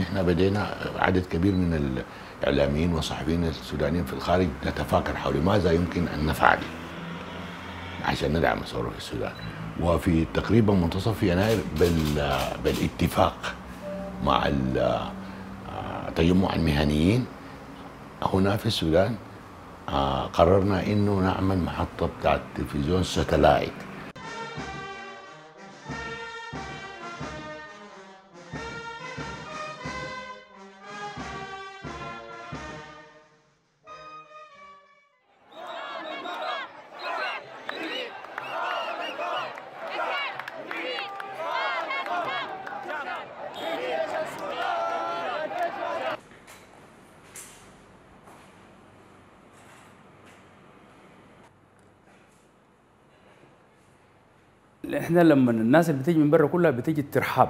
إحنا بدينا عدد كبير من الإعلاميين والصحفيين السودانيين في الخارج نتفاكر حول ماذا يمكن أن نفعل عشان ندعم الثوره في السودان. وفي تقريبا منتصف يناير بال بالاتفاق مع تجمع المهنيين هنا في السودان آه، قررنا إنه نعمل محطة بتاعت تلفزيون ساتلايت. إحنا لما الناس اللي بتيجي من برا كلها بتيجي ترحاب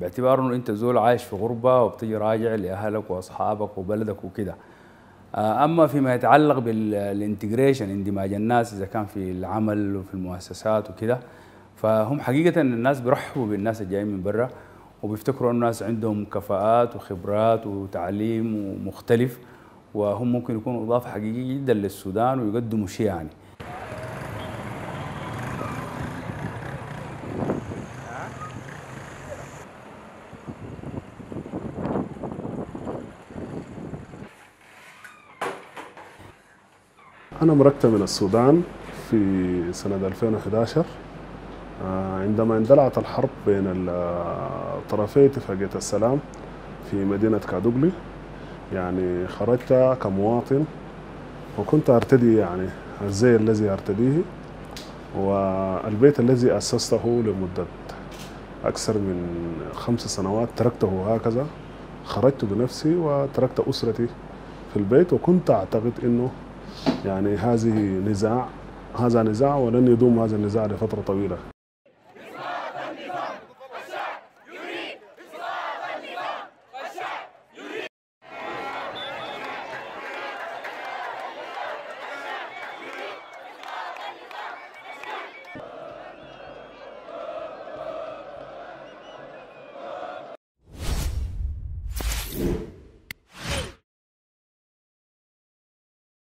باعتبار إنه أنت زول عايش في غربة وبتيجي راجع لأهلك وأصحابك وبلدك وكده. آه، أما فيما يتعلق بالانتجريشن اندماج الناس إذا كان في العمل وفي المؤسسات وكده فهم حقيقة الناس بيرحبوا بالناس اللي جايين من برا وبيفتكروا إن الناس عندهم كفاءات وخبرات وتعليم مختلف وهم ممكن يكونوا إضافة حقيقية جدا للسودان ويقدموا شيء يعني. أنا مركت من السودان في سنة 2011 آه، عندما اندلعت الحرب بين طرفي اتفاقية السلام في مدينة كادوغلي يعني خرجت كمواطن وكنت أرتدي يعني الزي الذي أرتديه والبيت الذي أسسته لمدة أكثر من خمس سنوات تركته هكذا. خرجت بنفسي وتركت أسرتي في البيت وكنت أعتقد أنه يعني هذه نزاع هذا نزاع ولن يدوم هذا النزاع لفترة طويلة.